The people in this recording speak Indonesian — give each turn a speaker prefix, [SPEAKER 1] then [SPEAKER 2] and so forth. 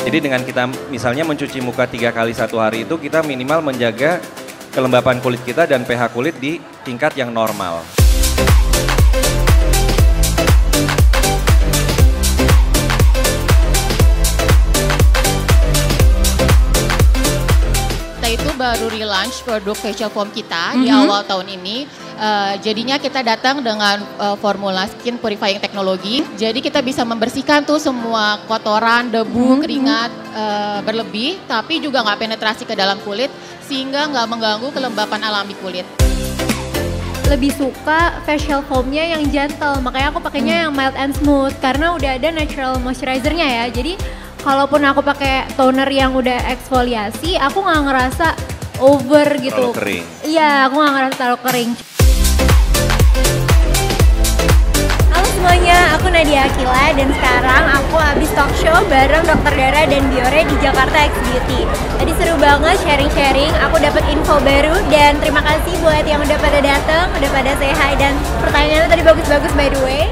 [SPEAKER 1] Jadi dengan kita misalnya mencuci muka tiga kali satu hari itu kita minimal menjaga kelembapan kulit kita dan pH kulit di tingkat yang normal.
[SPEAKER 2] Kita itu baru relaunch produk facial foam kita di
[SPEAKER 3] Mhm.
[SPEAKER 2] awal tahun ini. Eh, jadinya kita datang dengan eh, formula skin purifying teknologi. Jadi kita bisa membersihkan tuh semua kotoran, debu,
[SPEAKER 3] Mhm.
[SPEAKER 2] keringat eh, berlebih, tapi juga nggak penetrasi ke dalam kulit sehingga nggak mengganggu kelembapan alami kulit.
[SPEAKER 4] lebih suka facial foamnya yang gentle makanya aku pakainya yang mild and smooth karena udah ada natural moisturizernya ya jadi kalaupun aku pakai toner yang udah eksfoliasi aku nggak ngerasa over gitu
[SPEAKER 1] Terlalu kering.
[SPEAKER 4] iya aku nggak ngerasa terlalu kering Halo semuanya, aku Nadia Akila dan sekarang aku habis talk show bareng Dokter Dara dan Biore di Jakarta X Beauty. Tadi seru banget sharing-sharing, aku dapat info baru dan terima kasih buat yang udah pada datang, udah pada hi dan pertanyaannya tadi bagus-bagus by the way.